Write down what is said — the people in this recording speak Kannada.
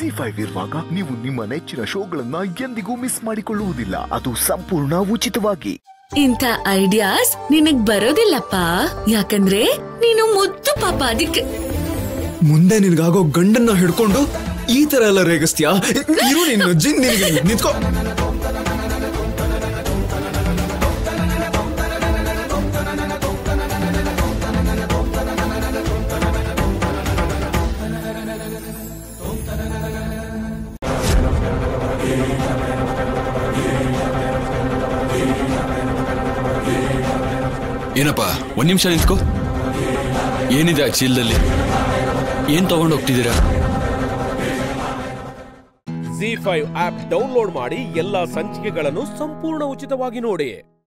ಜಿ ಫೈವ್ ಇರುವಾಗ ನೀವು ನಿಮ್ಮ ನೆಚ್ಚಿನ ಶೋಗಳನ್ನ ಎಂದಿಗೂ ಮಿಸ್ ಮಾಡಿಕೊಳ್ಳುವುದಿಲ್ಲ. ಅದು ಸಂಪೂರ್ಣ ಉಚಿತವಾಗಿ. ಇಂಥ ಐಡಿಯಾಸ್ ನಿನಗ್ ಬರೋದಿಲ್ಲಪ್ಪ. ಯಾಕಂದ್ರೆ ನೀನು ಮುದ್ದು ಪಾಪ ಅದಕ್ಕೆ. ಮುಂದೆ ನಿನ್ಗಾಗೋ ಗಂಡನ್ನ ಹಿಡ್ಕೊಂಡು ಈ ತರ ಎಲ್ಲ ರೇಗಿಸ್ತೀಯಾ? ಇರು ನಿನ್ನ ಜಿನ್ ನಿನಗೆ ನಿಂತ್ಕೋ. ಏನಪ್ಪ, ಒಂದ್ ನಿಮಿಷ ನಿಂತ್ಕೋ. ಏನಿದೆ ಆ ಚೀಲದಲ್ಲಿ? ಏನ್ ತಗೊಂಡು ಹೋಗ್ತಿದ್ದೀರಾ? ಜಿ ಫೈವ್ ಆಪ್ ಡೌನ್ಲೋಡ್ ಮಾಡಿ ಎಲ್ಲಾ ಸಂಚಿಕೆಗಳನ್ನು ಸಂಪೂರ್ಣ ಉಚಿತವಾಗಿ ನೋಡಿ.